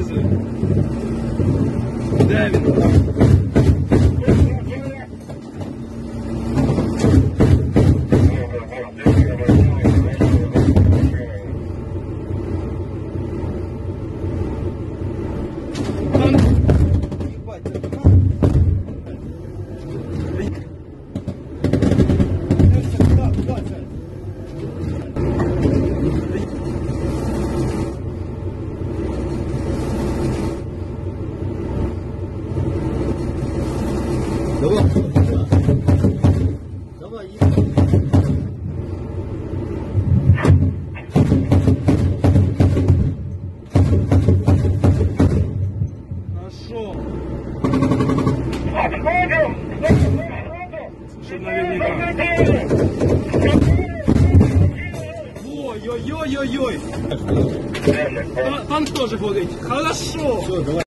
злізе. Де він? Давай. Давай, А що? Щоб наверняка. Ой-ой-ой-ой-ой. Та- Танк теж горить. Хорошо. Все, давай.